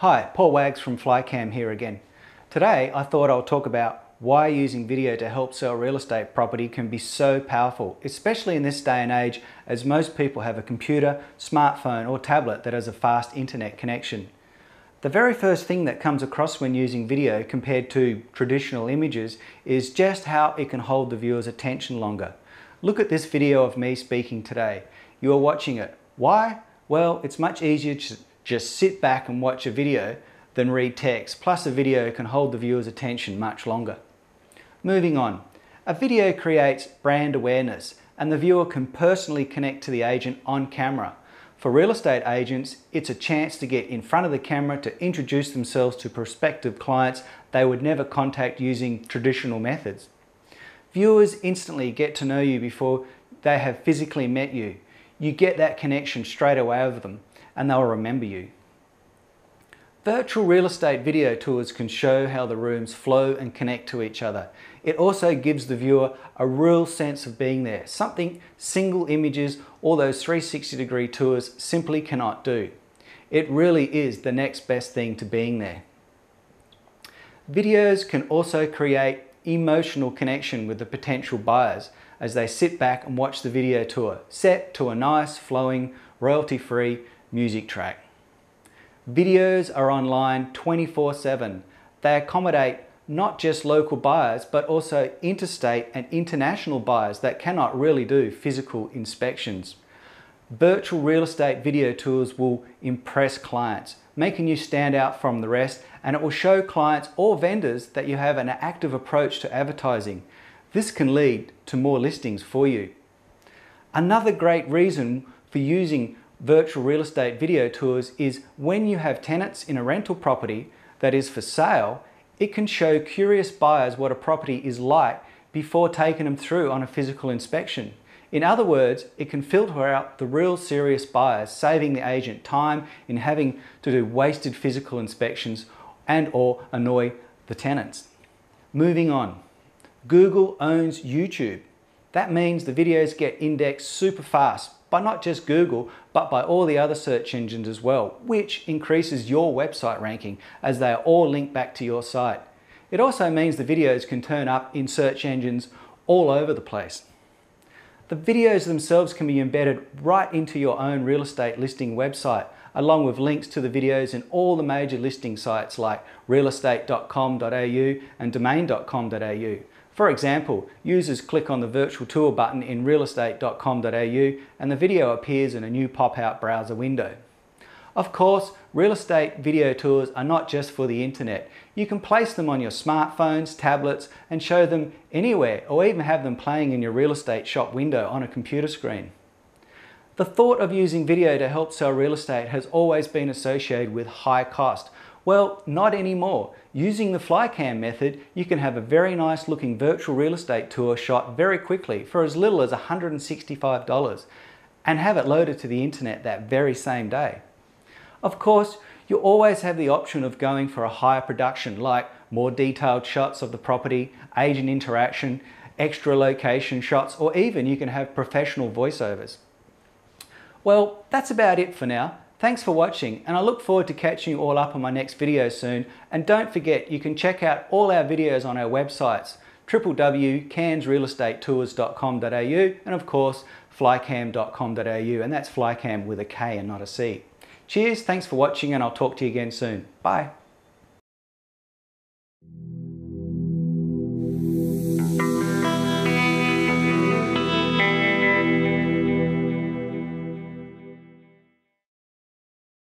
Hi, Paul Wags from FlyKam here again. Today I thought I'll talk about why using video to help sell real estate property can be so powerful, especially in this day and age as most people have a computer, smartphone or tablet that has a fast internet connection. The very first thing that comes across when using video compared to traditional images is just how it can hold the viewer's attention longer. Look at this video of me speaking today. You are watching it. Why? Well, it's much easier to just sit back and watch a video than read text, plus a video can hold the viewer's attention much longer. Moving on, a video creates brand awareness and the viewer can personally connect to the agent on camera. For real estate agents, it's a chance to get in front of the camera to introduce themselves to prospective clients they would never contact using traditional methods. Viewers instantly get to know you before they have physically met you. You get that connection straight away with them and they'll remember you. Virtual real estate video tours can show how the rooms flow and connect to each other. It also gives the viewer a real sense of being there, something single images or those 360 degree tours simply cannot do. It really is the next best thing to being there. Videos can also create emotional connection with the potential buyers as they sit back and watch the video tour, set to a nice, flowing, royalty-free music track. Videos are online 24-7. They accommodate not just local buyers, but also interstate and international buyers that cannot really do physical inspections. Virtual real estate video tours will impress clients, making you stand out from the rest, and it will show clients or vendors that you have an active approach to advertising. This can lead to more listings for you. Another great reason for using virtual real estate video tours is when you have tenants in a rental property that is for sale, it can show curious buyers what a property is like before taking them through on a physical inspection. In other words, it can filter out the real serious buyers, saving the agent time in having to do wasted physical inspections and or annoy the tenants. Moving on, Google owns YouTube. That means the videos get indexed super fast by not just Google, but by all the other search engines as well, which increases your website ranking as they are all linked back to your site. It also means the videos can turn up in search engines all over the place. The videos themselves can be embedded right into your own real estate listing website, along with links to the videos in all the major listing sites like realestate.com.au and domain.com.au. For example, users click on the virtual tour button in realestate.com.au and the video appears in a new pop-out browser window. Of course, real estate video tours are not just for the internet. You can place them on your smartphones, tablets, and show them anywhere, or even have them playing in your real estate shop window on a computer screen. The thought of using video to help sell real estate has always been associated with high cost, well, not anymore. Using the FlyKam method, you can have a very nice looking virtual real estate tour shot very quickly for as little as $165 and have it loaded to the internet that very same day. Of course, you always have the option of going for a higher production like more detailed shots of the property, agent interaction, extra location shots, or even you can have professional voiceovers. Well, that's about it for now. Thanks for watching and I look forward to catching you all up on my next video soon. And don't forget, you can check out all our videos on our websites, www.cairnsrealestatetours.com.au and of course, flykam.com.au and that's flykam with a K and not a C. Cheers, thanks for watching and I'll talk to you again soon. Bye.